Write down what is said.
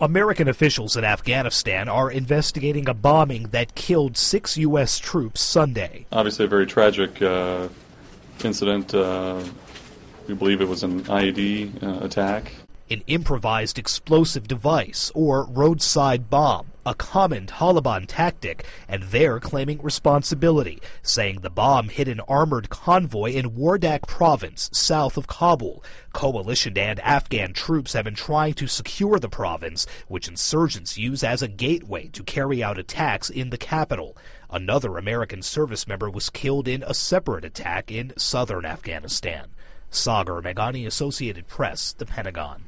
American officials in Afghanistan are investigating a bombing that killed six U.S. troops Sunday. Obviously, a very tragic uh, incident. Uh, we believe it was an IED uh, attack. An improvised explosive device or roadside bomb, a common Taliban tactic, and they're claiming responsibility, saying the bomb hit an armored convoy in Wardak province, south of Kabul. Coalition and Afghan troops have been trying to secure the province, which insurgents use as a gateway to carry out attacks in the capital. Another American service member was killed in a separate attack in southern Afghanistan. Sagar Meghani, Associated Press, The Pentagon.